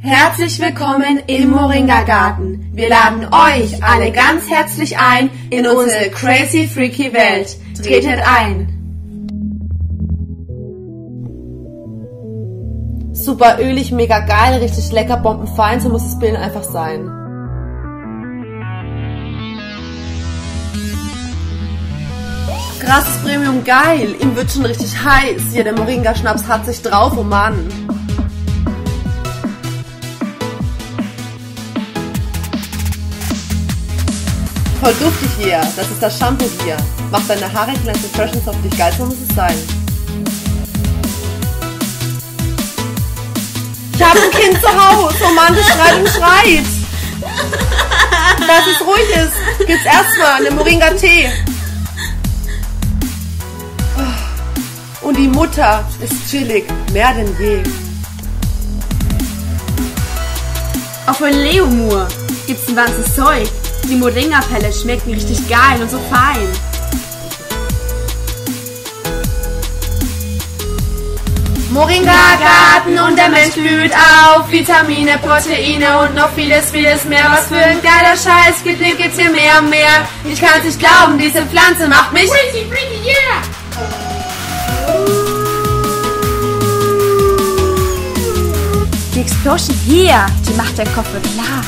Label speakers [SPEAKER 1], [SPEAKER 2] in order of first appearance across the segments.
[SPEAKER 1] Herzlich willkommen im Moringa Garten. Wir laden euch alle ganz herzlich ein in unsere crazy freaky Welt. Tretet ein.
[SPEAKER 2] Super ölig, mega geil, richtig lecker, bombenfein, so muss das Bild einfach sein. Krasses Premium, geil, ihm wird schon richtig heiß. Hier, der Moringa-Schnaps hat sich drauf, oh Mann. Voll duftig hier, das ist das Shampoo hier. Macht deine Haare glänzend fresh und softig geil, so muss es sein. Ich habe ein Kind zu Hause. Oh Mann, das schreit und schreit. Dass es ruhig ist, gibt's erstmal eine Moringa-Tee. Und die Mutter ist chillig, mehr denn je.
[SPEAKER 3] Auch von Leomur gibt's ein ganzes Zeug. Die Moringa-Pelle schmecken richtig geil und so fein.
[SPEAKER 1] Moringa-Garten und der Mensch blüht auf. Vitamine, Proteine und noch vieles, vieles mehr. Was für ein geiler Scheiß gibt, den gibt's hier mehr und mehr. Ich kann's nicht glauben, diese Pflanze macht mich.
[SPEAKER 4] Freaky, freaky, yeah!
[SPEAKER 3] Die Explosion hier, die macht deinen Kopf klar.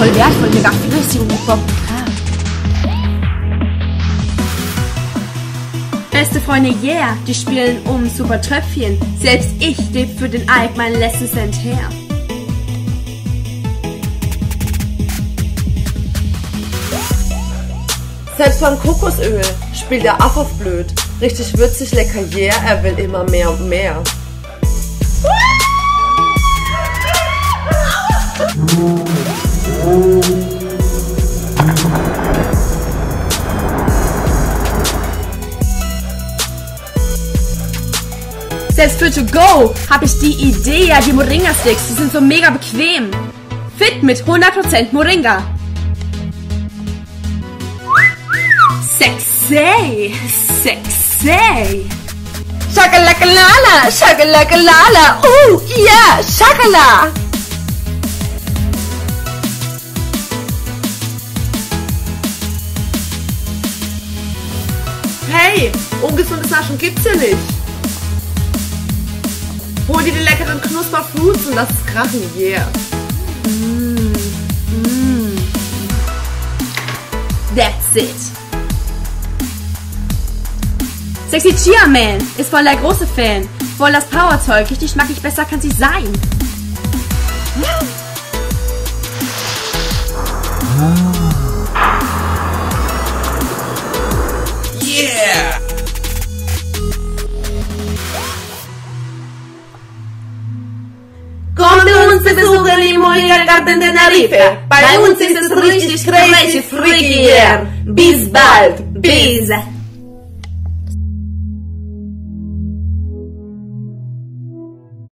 [SPEAKER 3] Voll wertvoll, mega flüssig und bombenklar. Beste Freunde, yeah, die spielen um super Tröpfchen. Selbst ich geb für den Alk meinen letzten Cent her.
[SPEAKER 2] Selbst beim Kokosöl spielt der Affe auf blöd. Richtig würzig, lecker, yeah, er will immer mehr und mehr.
[SPEAKER 3] Selbst für To Go habe ich die Idee, ja, die Moringa Sticks, die sind so mega bequem. Fit mit 100% Moringa. Sexy, sexy. Shakalakalala, shakalakalala, oh yeah, shakala.
[SPEAKER 2] Hey, ungesundes Naschen gibt's ja nicht. Hol dir die leckeren Knusperfruits und lass es krachen, yeah.
[SPEAKER 3] That's it. Sexy Chia Man ist voll der große Fan. Voll das Powerzeug. Richtig schmackig, besser kann sie sein.
[SPEAKER 4] Yeah!
[SPEAKER 1] kar të Tenerife, pa lunë si se së rrishti shkrejqi friki jer, bis bald!